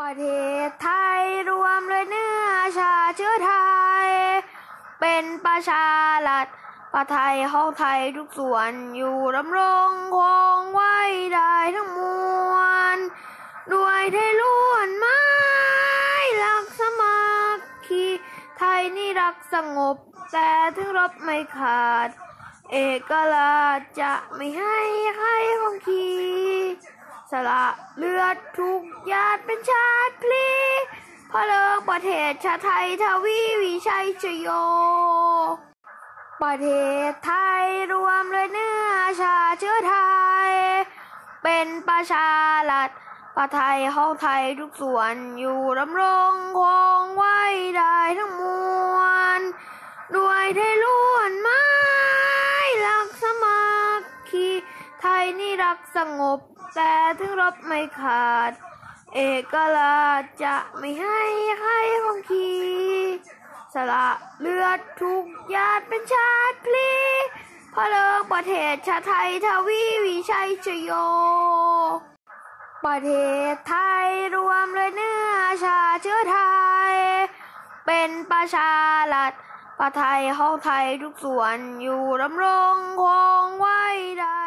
ประเทศไทยรวมเลยเนื้อชาเชื้อไทย เป็นประชารัฐประไทยของไทยทุกส่วนอยู่ดำรงคงไว้ได้ทั้งมวลด้วยไทยล้วนไม้รักสมัคคีไทยนี่รักสงบ แต่ถึงรบไม่ขาด เอกราชจะไม่ให้ใครของขี ละเลือดทุกหยาดเป็นชาติพลีพระเลิงประเทศชาติไทยทวีวิชัยชโย ประเทศไทยรวมเลยเนื้อชาเชื้อไทย เป็นประชารัฐประไทยของไทยทุกส่วนอยู่ดำรงคงไว้ได้ทั้งมวลด้วยไทยล้วนไม้รักสมัคคีไทยนี่รักสงบ แต่ถึงรบไม่ขาด เอกราชจะไม่ให้ใครของขีสละเลือดทุกหยาดเป็นชาติพลีพระเลิงประเทศชาติไทยทวีวิชัยชโย ประเทศไทยรวมเลยเนื้อชาเชื้อไทย เป็นประชารัฐประไทยของไทยทุกส่วนอยู่ดำรงคงไว้ได้